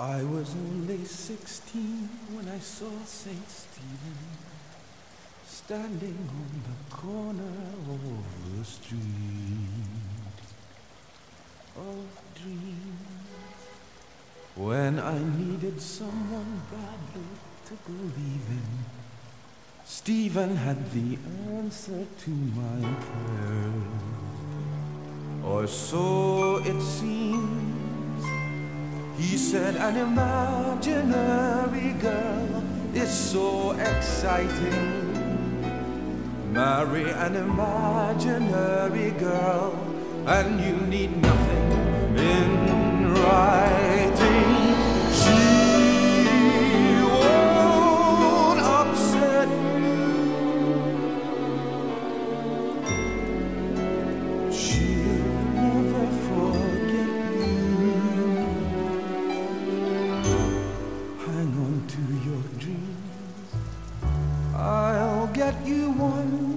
I was only sixteen when I saw St. Stephen standing on the corner of the street of dreams when I needed someone badly to believe in. Stephen had the answer to my prayers, or so. Said, An imaginary girl is so exciting. Marry an imaginary girl, and you need nothing in Get you one